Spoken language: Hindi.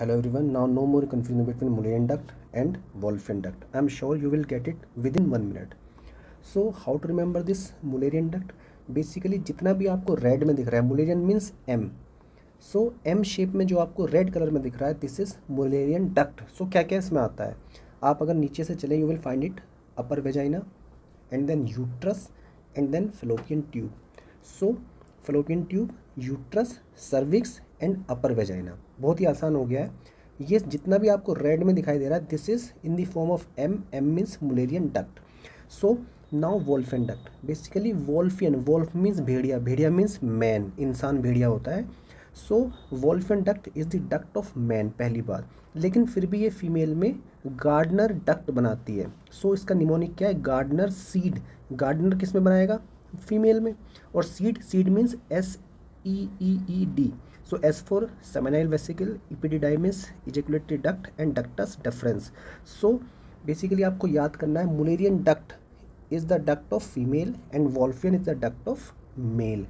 Hello everyone, now no more confusion between Mullerian duct and duct. I am sure you will get it within one minute. So how to remember this Mullerian duct? Basically जितना भी आपको रेड में दिख रहा है Mullerian means M so M shape में जो आपको रेड कलर में दिख रहा है this is Mullerian duct so क्या क्या इसमें आता है आप अगर नीचे से चलें you will find it upper vagina and then uterus and then fallopian tube so fallopian tube uterus cervix and upper vagina. बहुत ही आसान हो गया है। ये जितना भी आपको रेड में दिखाई दे रहा है this is in the form of M M means Mullerian duct so now Wolffian duct basically Wolffian wolf means भेड़िया। भेड़िया मीन्स मैन इंसान भेड़िया होता है। So Wolffian duct is the duct of man पहली बार लेकिन फिर भी ये फीमेल में गार्डनर डक्ट बनाती है। सो so, इसका निमोनिक क्या है? गार्डनर सीड गार्डनर किसमें बनाएगा? फीमेल में। और seed seed means S E E E D so S for seminal vesicle epididymis ejaculatory duct and ductus deferens so basically आपको याद करना है Mullerian duct is the duct of female and Wolffian is the duct of male